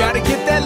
Gotta get that